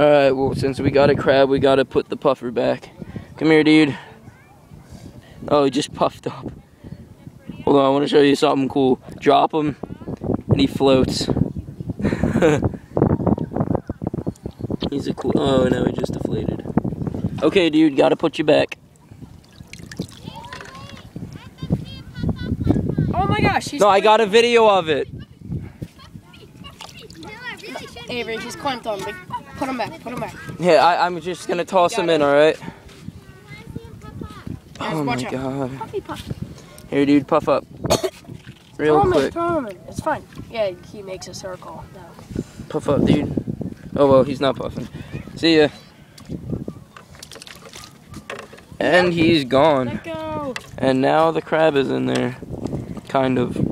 Alright, well, since we got a crab, we gotta put the puffer back. Come here, dude. Oh, he just puffed up. Hold on, I want to show you something cool. Drop him, and he floats. He's a cool. Oh, no, he just deflated. Okay, dude, gotta put you back. Oh my gosh, he's No, I got a video of it. Avery, he's clamped on. Like, put him back, put him back. Yeah, I, I'm just gonna toss him in, alright? Oh my out. god. Puffy puff. Here, dude, puff up. Real Throw quick. him in. It's fine. Yeah, he makes a circle. No. Puff up, dude. Oh, well, he's not puffing. See ya. And he's gone. Let go. And now the crab is in there. Kind of.